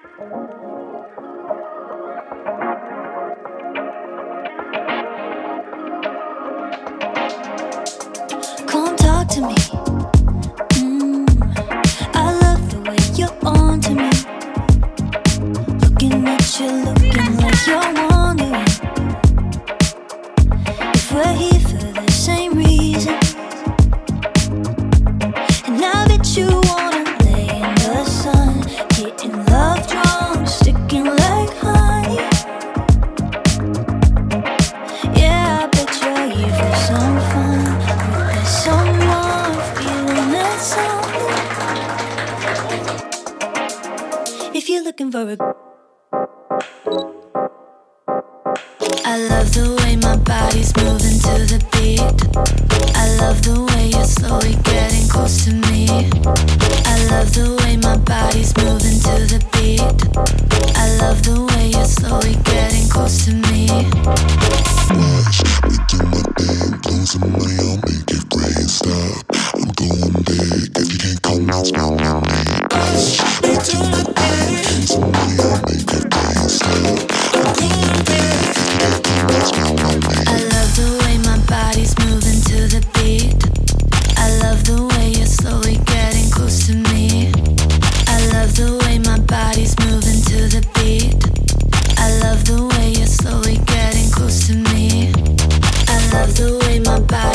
Come talk to me. Mm, I love the way you're me. Looking at you, looking like you're wondering if we're here. looking for a. I love the way my body's moving to the beat. I love the way you're slowly getting close to me. I love the way my body's moving to the beat. I love the way you're slowly getting close to me. Watch me do my thing, blow some money, I'll make it rain. Stop, I'm going big. If you can't come, let's go.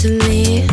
to me.